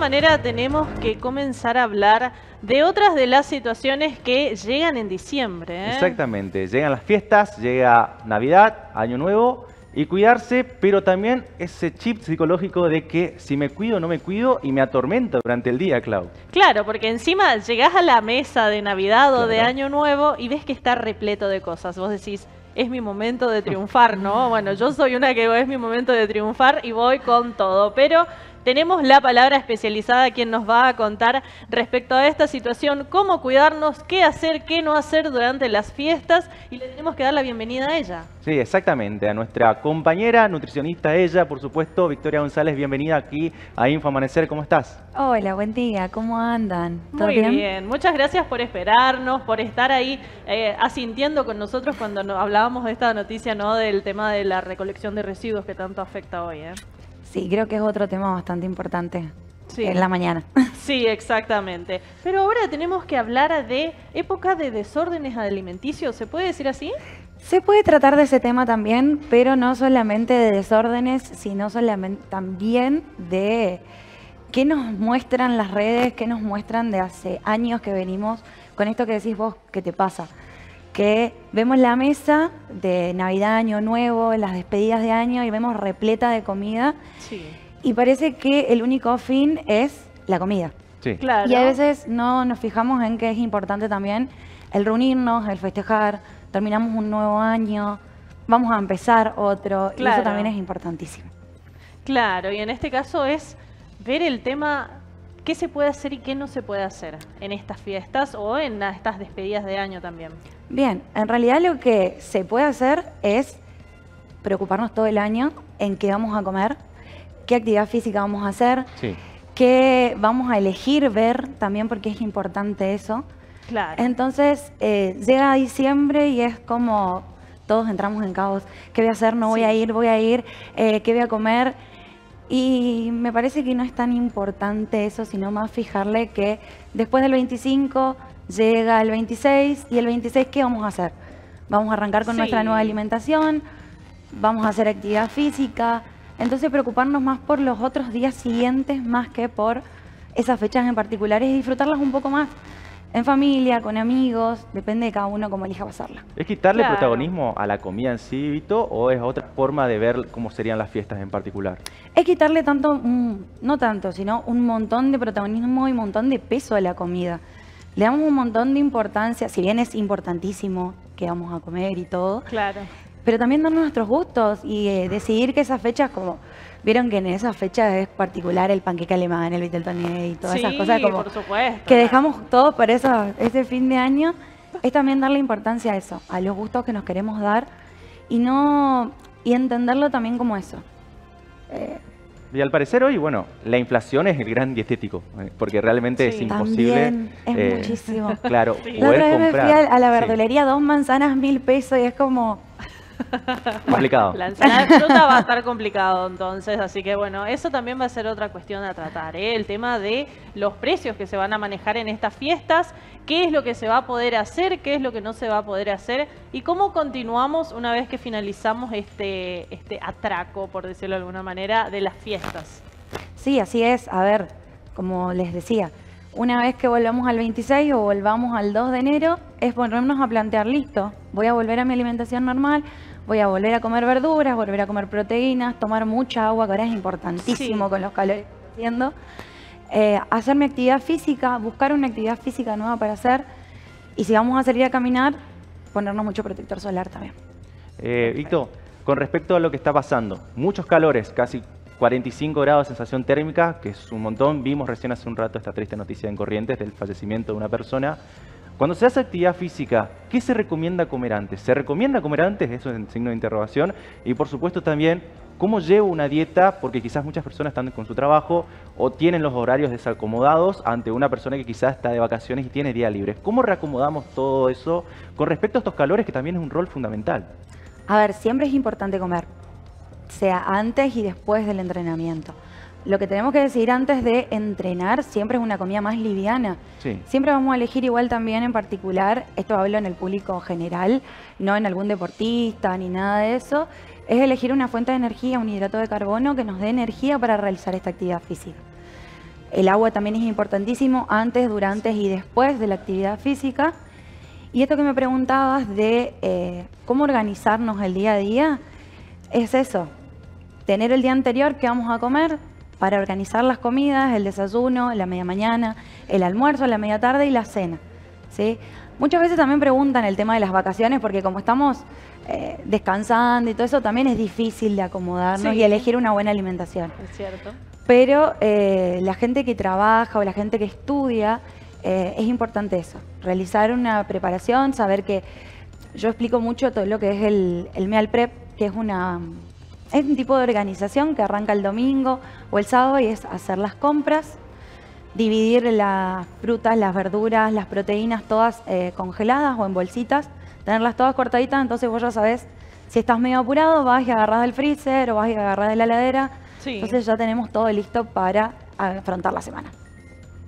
manera tenemos que comenzar a hablar de otras de las situaciones que llegan en diciembre. ¿eh? Exactamente, llegan las fiestas, llega Navidad, Año Nuevo y cuidarse, pero también ese chip psicológico de que si me cuido no me cuido y me atormenta durante el día, Clau. Claro, porque encima llegás a la mesa de Navidad o de Año Nuevo y ves que está repleto de cosas. Vos decís, es mi momento de triunfar, ¿no? Bueno, yo soy una que es mi momento de triunfar y voy con todo, pero tenemos la palabra especializada quien nos va a contar respecto a esta situación, cómo cuidarnos, qué hacer, qué no hacer durante las fiestas y le tenemos que dar la bienvenida a ella. Sí, exactamente, a nuestra compañera nutricionista, ella, por supuesto, Victoria González, bienvenida aquí a Info Amanecer, ¿cómo estás? Hola, buen día, ¿cómo andan? ¿Todo Muy bien? muchas gracias por esperarnos, por estar ahí eh, asintiendo con nosotros cuando hablábamos de esta noticia, ¿no? Del tema de la recolección de residuos que tanto afecta hoy, ¿eh? Sí, creo que es otro tema bastante importante en la mañana. Sí, exactamente. Pero ahora tenemos que hablar de época de desórdenes alimenticios, ¿se puede decir así? Se puede tratar de ese tema también, pero no solamente de desórdenes, sino solamente también de qué nos muestran las redes, qué nos muestran de hace años que venimos con esto que decís vos que te pasa. Que vemos la mesa de Navidad, Año Nuevo, las despedidas de año y vemos repleta de comida. Sí. Y parece que el único fin es la comida. Sí. Claro. Y a veces no nos fijamos en que es importante también el reunirnos, el festejar, terminamos un nuevo año, vamos a empezar otro, y eso también es importantísimo. Claro, y en este caso es ver el tema qué se puede hacer y qué no se puede hacer en estas fiestas o en estas despedidas de año también. Bien, en realidad lo que se puede hacer es preocuparnos todo el año en qué vamos a comer, qué actividad física vamos a hacer, qué vamos a elegir ver también porque es importante eso. Claro. Entonces eh, llega diciembre y es como todos entramos en caos. ¿Qué voy a hacer? No voy a ir, voy a ir. Eh, ¿Qué voy a comer? Y me parece que no es tan importante eso, sino más fijarle que después del 25 llega el 26 y el 26 ¿qué vamos a hacer? Vamos a arrancar con nuestra nueva alimentación, vamos a hacer actividad física, entonces preocuparnos más por los otros días siguientes más que por esas fechas en particulares y disfrutarlas un poco más en familia, con amigos, depende de cada uno cómo elija pasarla. ¿Es quitarle protagonismo a la comida en sí, Vito, o es otra forma de ver cómo serían las fiestas en particular? Es quitarle tanto, no tanto, sino un montón de protagonismo y un montón de peso a la comida. Le damos un montón de importancia, si bien es importantísimo que vamos a comer y todo. Claro. Pero también darnos nuestros gustos y eh, decidir que esas fechas como Vieron que en esa fecha es particular el panqueque alemán, el Viteltoné y todas esas cosas como por supuesto, que dejamos todo para eso, ese fin de año. Es también darle importancia a eso, a los gustos que nos queremos dar y no y entenderlo también como eso. Eh, y al parecer hoy, bueno, la inflación es el gran dietético, eh, porque realmente es imposible. También es eh, muchísimo. Claro, la otra vez me fui a, la verdulería, dos manzanas, mil pesos, y es como, Complicado. La ensalada de fruta va a estar complicado entonces, así que bueno, eso también va a ser otra cuestión a tratar, ¿eh? el tema de los precios que se van a manejar en estas fiestas, qué es lo que se va a poder hacer, qué es lo que no se va a poder hacer y cómo continuamos una vez que finalizamos este, este atraco, por decirlo de alguna manera, de las fiestas. Sí, así es. A ver, como les decía, una vez que volvamos al 26 o volvamos al 2 de enero, es ponernos a plantear, listo, voy a volver a mi alimentación normal, voy a volver a comer verduras, volver a comer proteínas, tomar mucha agua, que ahora es importantísimo con los calores que estoy haciendo. Eh, hacer mi actividad física, buscar una actividad física nueva para hacer. Y si vamos a salir a caminar, ponernos mucho protector solar también. Eh, Víctor, con respecto a lo que está pasando, muchos calores, casi 45 grados de sensación térmica, que es un montón. Vimos recién hace un rato esta triste noticia en Corrientes del fallecimiento de una persona. Cuando se hace actividad física, ¿qué se recomienda comer antes? ¿Se recomienda comer antes? Eso es en signo de interrogación. Y por supuesto también, ¿cómo llevo una dieta? Porque quizás muchas personas están con su trabajo o tienen los horarios desacomodados ante una persona que quizás está de vacaciones y tiene día libre. ¿Cómo reacomodamos todo eso con respecto a estos calores que también es un rol fundamental? A ver, siempre es importante comer, sea antes y después del entrenamiento lo que tenemos que decidir antes de entrenar siempre es una comida más liviana. Siempre vamos a elegir igual también en particular, esto hablo en el público general, no en algún deportista ni nada de eso, es elegir una fuente de energía, un hidrato de carbono que nos dé energía para realizar esta actividad física. El agua también es importantísimo antes, durante y después de la actividad física. Y esto que me preguntabas de eh, cómo organizarnos el día a día, es eso, tener el día anterior que vamos a comer para organizar las comidas, el desayuno, la media mañana, el almuerzo, la media tarde y la cena. ¿sí? Muchas veces también preguntan el tema de las vacaciones porque como estamos eh, descansando y todo eso, también es difícil de acomodarnos y elegir una buena alimentación. Es cierto. Pero eh, la gente que trabaja o la gente que estudia, eh, es importante eso, realizar una preparación, saber que yo explico mucho todo lo que es el, el meal prep, que es una es un tipo de organización que arranca el domingo o el sábado y es hacer las compras, dividir las frutas, las verduras, las proteínas todas eh, congeladas o en bolsitas, tenerlas todas cortaditas, entonces vos ya sabés, si estás medio apurado, vas y agarrás del freezer o vas y agarrás de la heladera, entonces ya tenemos todo listo para afrontar la semana.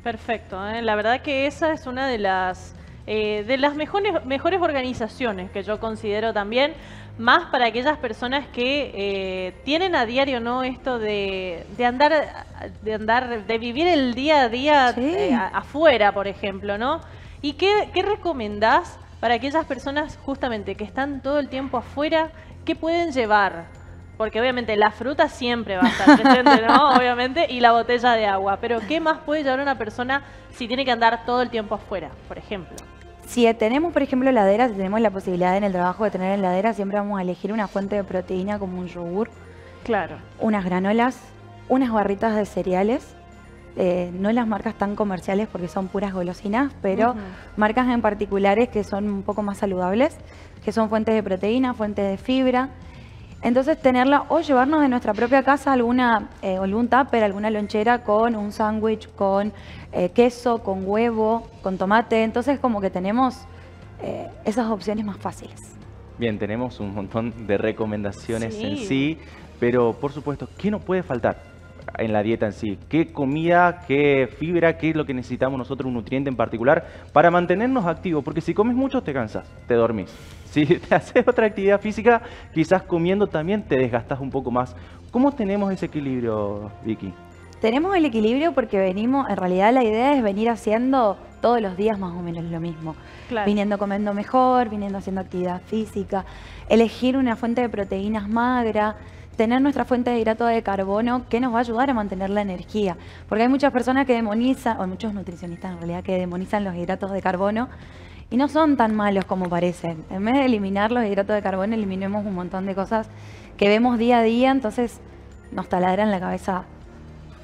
Perfecto, ¿eh? la verdad que esa es una de las, eh, de las mejores, mejores organizaciones que yo considero también, más para aquellas personas que eh, tienen a diario no esto de, andar de andar de vivir el día a día eh, afuera por ejemplo no y qué, qué recomendás para aquellas personas justamente que están todo el tiempo afuera qué pueden llevar porque obviamente la fruta siempre va a estar presente, ¿no? Obviamente, y la botella de agua. Pero ¿qué más puede llevar una persona si tiene que andar todo el tiempo afuera, por ejemplo? Si tenemos, por ejemplo, heladera, si tenemos la posibilidad en el trabajo de tener heladera, siempre vamos a elegir una fuente de proteína como un yogur. Claro. Unas granolas, unas barritas de cereales. Eh, no las marcas tan comerciales porque son puras golosinas, pero marcas en particulares que son un poco más saludables, que son fuentes de proteína, fuentes de fibra. Entonces tenerla o llevarnos de nuestra propia casa alguna, eh, algún tupper, alguna lonchera con un sándwich, con eh, queso, con huevo, con tomate. Entonces como que tenemos eh, esas opciones más fáciles. Bien, tenemos un montón de recomendaciones en sí, pero por supuesto, ¿qué nos puede faltar en la dieta en sí? ¿Qué comida, qué fibra, qué es lo que necesitamos nosotros, un nutriente en particular, para mantenernos activos? Porque si comes mucho te cansas, te dormís. Si te haces otra actividad física, quizás comiendo también te desgastas un poco más. ¿Cómo tenemos ese equilibrio, Vicky? Tenemos el equilibrio porque venimos, en realidad la idea es venir haciendo todos los días más o menos lo mismo. Viniendo comiendo mejor, viniendo haciendo actividad física, elegir una fuente de proteínas magra, tener nuestra fuente de hidrato de carbono que nos va a ayudar a mantener la energía. Porque hay muchas personas que demonizan, o muchos nutricionistas en realidad, que demonizan los hidratos de carbono y no son tan malos como parecen. En vez de eliminar los hidratos de carbono, eliminemos un montón de cosas que vemos día a día, entonces nos taladran la cabeza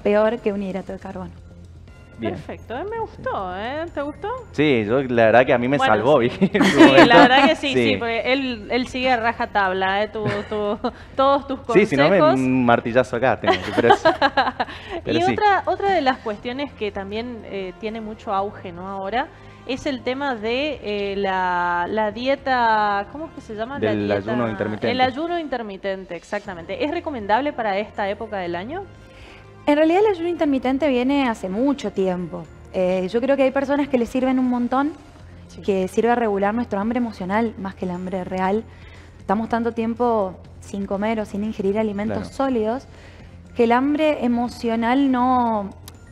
peor que un hidrato de carbono. Perfecto, eh, me gustó, ¿eh? ¿Te gustó? Sí, yo, la verdad que a mí me salvó. Sí, la verdad que sí, sí, porque él, él sigue a raja tabla, ¿eh? Tu, todos tus consejos. Sí, si no me un martillazo acá tengo. Pero y otra, otra de las cuestiones que también eh, tiene mucho auge, ¿no? Ahora, es el tema de eh, la, dieta, ¿cómo es que se llama? Del ayuno intermitente. El ayuno intermitente, exactamente. ¿Es recomendable para esta época del año? En realidad el ayuno intermitente viene hace mucho tiempo. Eh, yo creo que hay personas que le sirven un montón, que sirve a regular nuestro hambre emocional más que el hambre real. Estamos tanto tiempo sin comer o sin ingerir alimentos sólidos que el hambre emocional no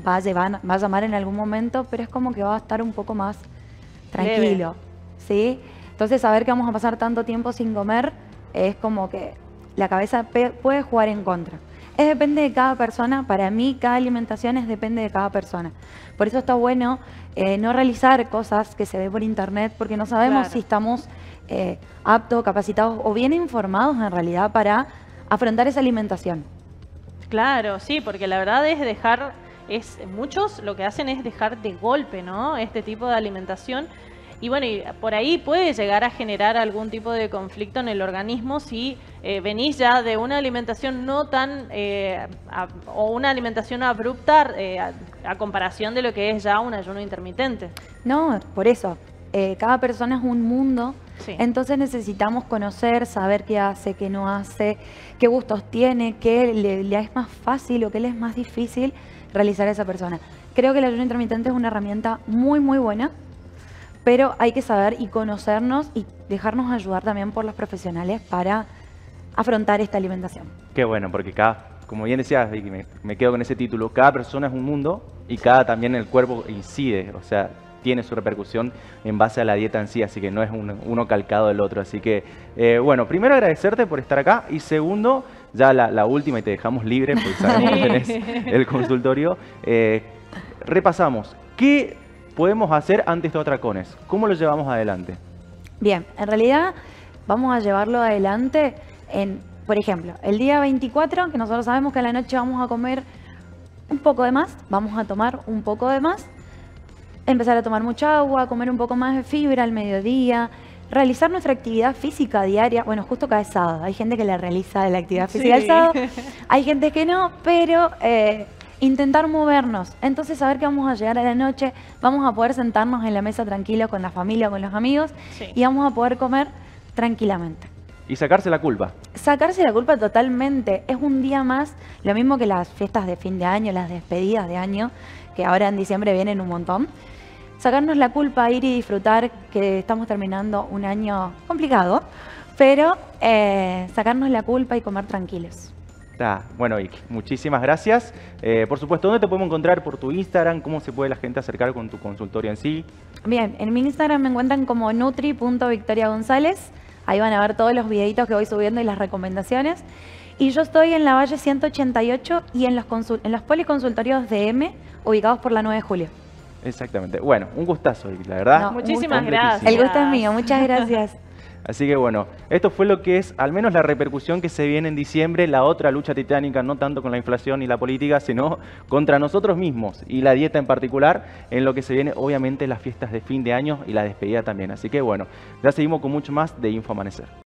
va a, llevar, va a llamar en algún momento, pero es como que va a estar un poco más tranquilo. ¿sí? Entonces saber que vamos a pasar tanto tiempo sin comer es como que la cabeza puede jugar en contra. Es depende de cada persona. Para mí, cada alimentación es depende de cada persona. Por eso está bueno eh, no realizar cosas que se ve por internet, porque no sabemos si estamos eh, aptos, capacitados o bien informados en realidad para afrontar esa alimentación. Claro, sí, porque la verdad es dejar, es muchos lo que hacen es dejar de golpe, ¿no? Este tipo de alimentación y bueno, y por ahí puede llegar a generar algún tipo de conflicto en el organismo si eh, venís ya de una alimentación no tan, eh, o una alimentación abrupta eh, a, comparación de lo que es ya un ayuno intermitente. No, por eso, cada persona es un mundo, entonces necesitamos conocer, saber qué hace, qué no hace, qué gustos tiene, qué le, le es más fácil o qué le es más difícil realizar a esa persona. Creo que el ayuno intermitente es una herramienta muy, muy buena pero hay que saber y conocernos y dejarnos ayudar también por los profesionales para afrontar esta alimentación. Qué bueno, porque cada como bien decías, Vicky, me, quedo con ese título, cada persona es un mundo y cada también el cuerpo incide, o sea, tiene su repercusión en base a la dieta en sí, así que no es uno calcado del otro. Así que, eh, bueno, primero agradecerte por estar acá y segundo, ya la, última y te dejamos libre porque sabemos que tenés el consultorio. Eh, repasamos, ¿qué podemos hacer antes de atracones? ¿Cómo lo llevamos adelante? Bien, en realidad vamos a llevarlo adelante en, por ejemplo, el día 24, que nosotros sabemos que a la noche vamos a comer un poco de más, vamos a tomar un poco de más, empezar a tomar mucha agua, comer un poco más de fibra al mediodía, realizar nuestra actividad física diaria, bueno, justo cada sábado, hay gente que la realiza la actividad física el sábado, hay gente que no, pero eh, intentar movernos. Entonces, saber que vamos a llegar a la noche, vamos a poder sentarnos en la mesa tranquilos con la familia, con los amigos y vamos a poder comer tranquilamente. Y sacarse la culpa. Sacarse la culpa totalmente. Es un día más, lo mismo que las fiestas de fin de año, las despedidas de año, que ahora en diciembre vienen un montón sacarnos la culpa, ir y disfrutar, que estamos terminando un año complicado, pero eh, sacarnos la culpa y comer tranquilos. Bueno, Vicky, muchísimas gracias. Eh, por supuesto, ¿dónde te podemos encontrar? ¿Por tu Instagram? ¿Cómo se puede la gente acercar con tu consultorio en sí? Bien, en mi Instagram me encuentran como nutri.victoriagonzález. Ahí van a ver todos los videitos que voy subiendo y las recomendaciones. Y yo estoy en la Valle 188 y en los, en los policonsultorios de M, ubicados por la 9 de julio. Exactamente. Bueno, un gustazo, la verdad. muchísimas gracias. El gusto es mío, muchas gracias. Así que bueno, esto fue lo que es al menos la repercusión que se viene en diciembre, la otra lucha titánica, no tanto con la inflación y la política, sino contra nosotros mismos y la dieta en particular, en lo que se viene obviamente las fiestas de fin de año y la despedida también. Así que bueno, ya seguimos con mucho más de Info Amanecer.